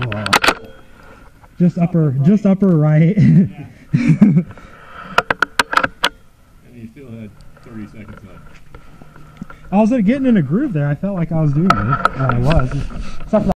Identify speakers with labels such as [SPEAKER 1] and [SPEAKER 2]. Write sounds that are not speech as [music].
[SPEAKER 1] Oh, wow. Just upper, just upper right. [laughs]
[SPEAKER 2] And you still had 30 seconds left.
[SPEAKER 1] I was getting in a groove there. I felt like I was doing it. And I was.